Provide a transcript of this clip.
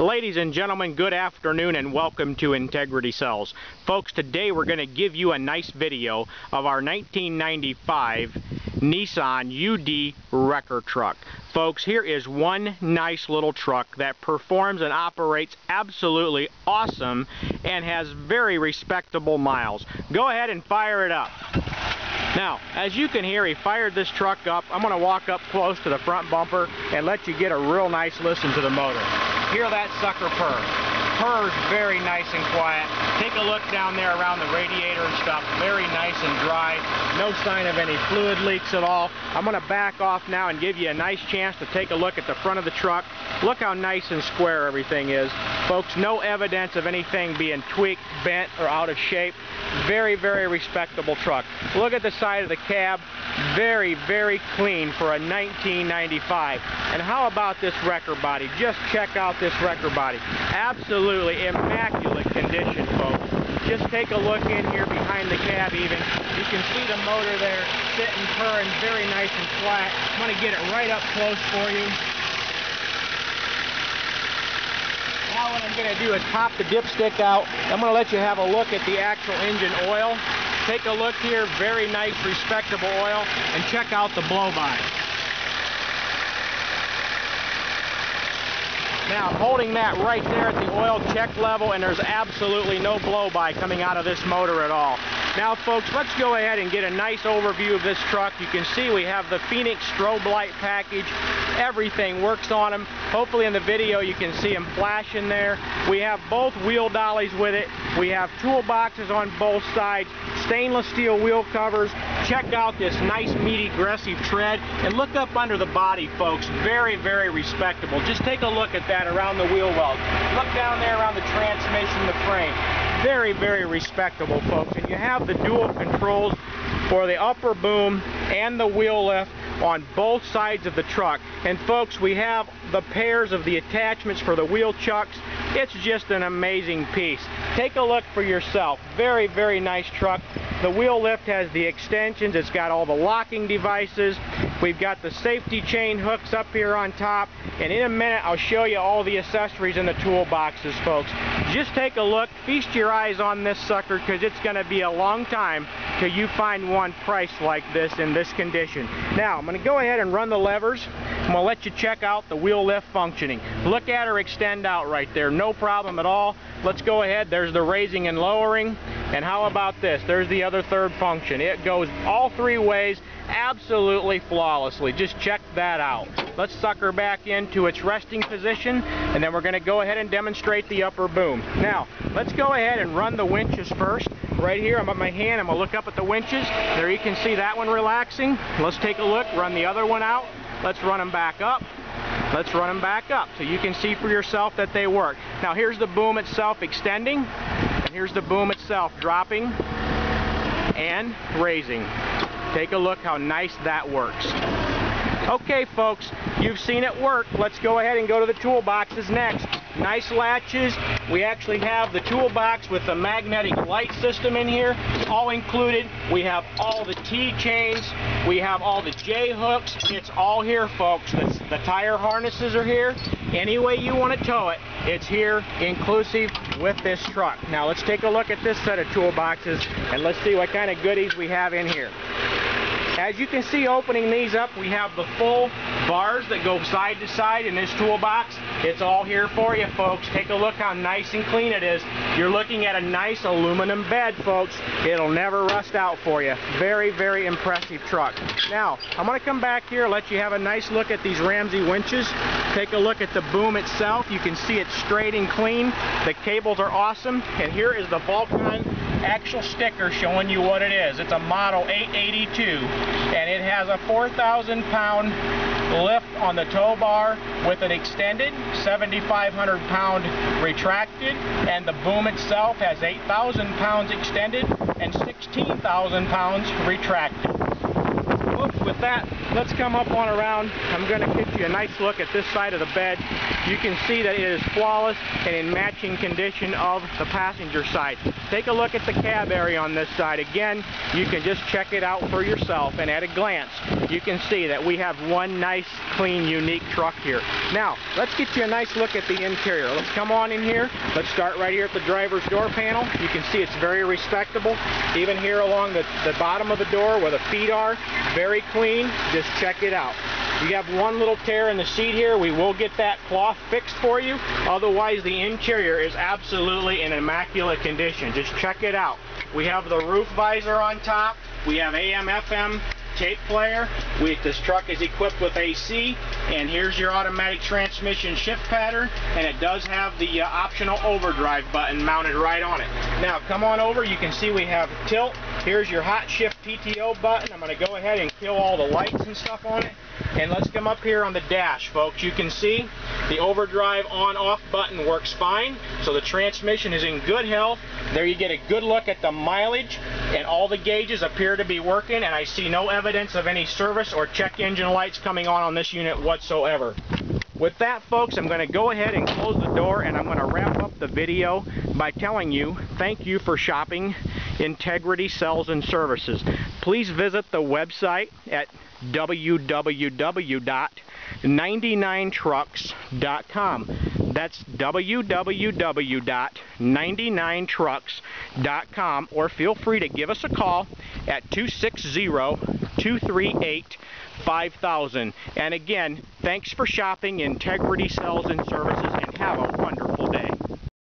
Ladies and gentlemen, good afternoon and welcome to Integrity Sales. Folks, today we're going to give you a nice video of our 1995 Nissan UD wrecker truck. Folks, here is one nice little truck that performs and operates absolutely awesome and has very respectable miles. Go ahead and fire it up. Now, as you can hear, he fired this truck up. I'm going to walk up close to the front bumper and let you get a real nice listen to the motor. Hear that sucker purr. Purrs very nice and quiet. Take a look down there around the radiator and stuff. Very nice and dry. No sign of any fluid leaks at all. I'm going to back off now and give you a nice chance to take a look at the front of the truck. Look how nice and square everything is. Folks, no evidence of anything being tweaked, bent, or out of shape. Very, very respectable truck. Look at the side of the cab. Very, very clean for a 1995. And how about this wrecker body? Just check out this wrecker body. Absolutely immaculate condition, folks. Just take a look in here behind the cab even. You can see the motor there sitting, purring, very nice and flat. I'm going to get it right up close for you. Now what I'm going to do is pop the dipstick out. I'm going to let you have a look at the actual engine oil. Take a look here, very nice, respectable oil, and check out the blow-by. Now I'm holding that right there at the oil check level and there's absolutely no blow-by coming out of this motor at all. Now folks, let's go ahead and get a nice overview of this truck. You can see we have the Phoenix strobe light package. Everything works on them. Hopefully in the video you can see them flashing there. We have both wheel dollies with it. We have toolboxes on both sides, stainless steel wheel covers. Check out this nice meaty aggressive tread and look up under the body folks. Very, very respectable. Just take a look at that around the wheel well. Look down there around the transmission, the frame. Very, very respectable folks. And you have the dual controls for the upper boom and the wheel lift on both sides of the truck. And folks, we have the pairs of the attachments for the wheel chucks. It's just an amazing piece. Take a look for yourself. Very, very nice truck. The wheel lift has the extensions. It's got all the locking devices. We've got the safety chain hooks up here on top. And in a minute, I'll show you all the accessories in the toolboxes, folks. Just take a look. Feast your eyes on this sucker because it's going to be a long time till you find one priced like this in this condition. Now, I'm going to go ahead and run the levers. I'm going to let you check out the wheel lift functioning. Look at her extend out right there. No problem at all. Let's go ahead. There's the raising and lowering. And how about this? There's the other third function. It goes all three ways absolutely flawlessly. Just check that out. Let's suck her back into its resting position and then we're going to go ahead and demonstrate the upper boom. Now, let's go ahead and run the winches first. Right here, I'm at my hand, I'm going to look up at the winches. There you can see that one relaxing. Let's take a look, run the other one out. Let's run them back up. Let's run them back up so you can see for yourself that they work. Now here's the boom itself extending, and here's the boom itself dropping and raising. Take a look how nice that works. Okay folks, you've seen it work. Let's go ahead and go to the toolboxes next. Nice latches. We actually have the toolbox with the magnetic light system in here, all included. We have all the T-chains. We have all the J-hooks. It's all here, folks. The, the tire harnesses are here. Any way you want to tow it, it's here, inclusive with this truck. Now let's take a look at this set of toolboxes and let's see what kind of goodies we have in here. As you can see opening these up, we have the full bars that go side to side in this toolbox. It's all here for you, folks. Take a look how nice and clean it is. You're looking at a nice aluminum bed, folks. It'll never rust out for you. Very, very impressive truck. Now, I'm going to come back here, let you have a nice look at these Ramsey winches. Take a look at the boom itself. You can see it's straight and clean. The cables are awesome. And here is the Vulcan actual sticker showing you what it is. It's a Model 882 and it has a 4,000 pound lift on the tow bar with an extended 7,500 pound retracted and the boom itself has 8,000 pounds extended and 16,000 pounds retracted. Oops, with that, let's come up on around. I'm going to get you a nice look at this side of the bed. You can see that it is flawless and in matching condition of the passenger side. Take a look at the cab area on this side. Again, you can just check it out for yourself and at a glance you can see that we have one nice, clean, unique truck here. Now, let's get you a nice look at the interior. Let's come on in here. Let's start right here at the driver's door panel. You can see it's very respectable. Even here along the, the bottom of the door where the feet are, very clean. Just check it out. You have one little tear in the seat here. We will get that cloth fixed for you. Otherwise, the interior is absolutely in immaculate condition. Just check it out. We have the roof visor on top. We have AM, FM tape player. We, this truck is equipped with AC, and here's your automatic transmission shift pattern, and it does have the uh, optional overdrive button mounted right on it. Now, come on over. You can see we have tilt. Here's your hot shift PTO button. I'm going to go ahead and kill all the lights and stuff on it. And let's come up here on the dash, folks. You can see the overdrive on-off button works fine, so the transmission is in good health. There you get a good look at the mileage, and all the gauges appear to be working, and I see no evidence of any service or check engine lights coming on on this unit whatsoever. With that, folks, I'm going to go ahead and close the door, and I'm going to wrap up the video by telling you thank you for shopping Integrity Sales and Services. Please visit the website at www.99trucks.com. That's www.99trucks.com or feel free to give us a call at 260 238 5000. And again, thanks for shopping Integrity Sales and Services